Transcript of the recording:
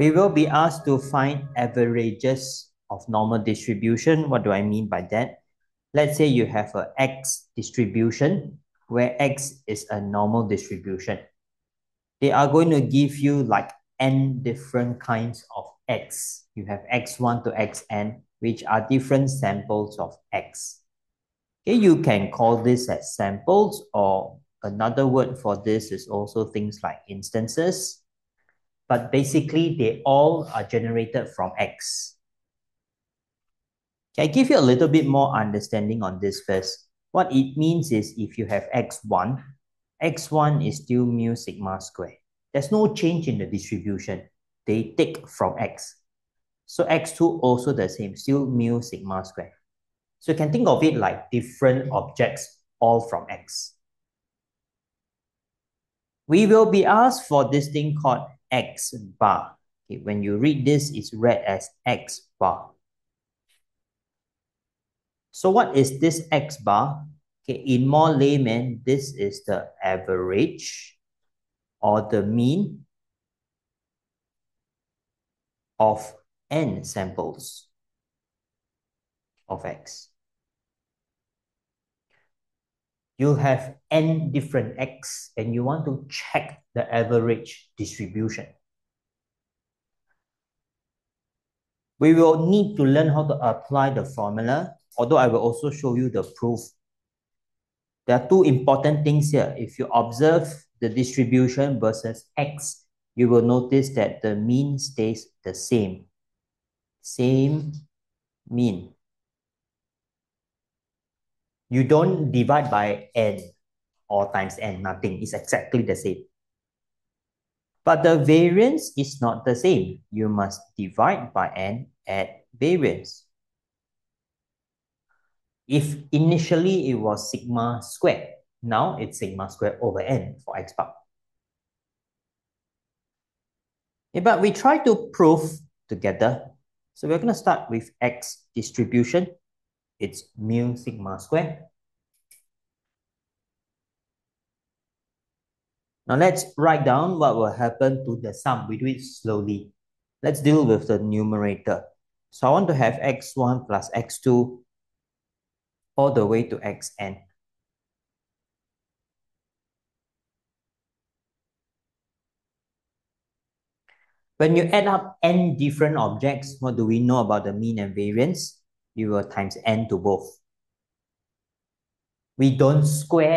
We will be asked to find averages of normal distribution. What do I mean by that? Let's say you have a X distribution where X is a normal distribution. They are going to give you like n different kinds of X. You have X1 to Xn, which are different samples of X. Okay, you can call this as samples or another word for this is also things like instances. But basically, they all are generated from X. Can I give you a little bit more understanding on this first? What it means is if you have X1, X1 is still mu sigma square. There's no change in the distribution. They take from X. So X2 also the same, still mu sigma square. So you can think of it like different objects all from X. We will be asked for this thing called X bar. Okay, when you read this, it's read as X bar. So what is this X bar? Okay, in more layman, this is the average or the mean of n samples of X. You have n different X and you want to check the average distribution. We will need to learn how to apply the formula, although I will also show you the proof. There are two important things here. If you observe the distribution versus X, you will notice that the mean stays the same. Same mean. You don't divide by n or times n, nothing. It's exactly the same. But the variance is not the same. You must divide by n at variance. If initially it was sigma squared, now it's sigma squared over n for x bar. Yeah, but we try to prove together. So we're going to start with x distribution. It's mu sigma squared. Now let's write down what will happen to the sum. We do it slowly. Let's deal with the numerator. So I want to have x1 plus x2 all the way to xn. When you add up n different objects, what do we know about the mean and variance? You will times n to both. We don't square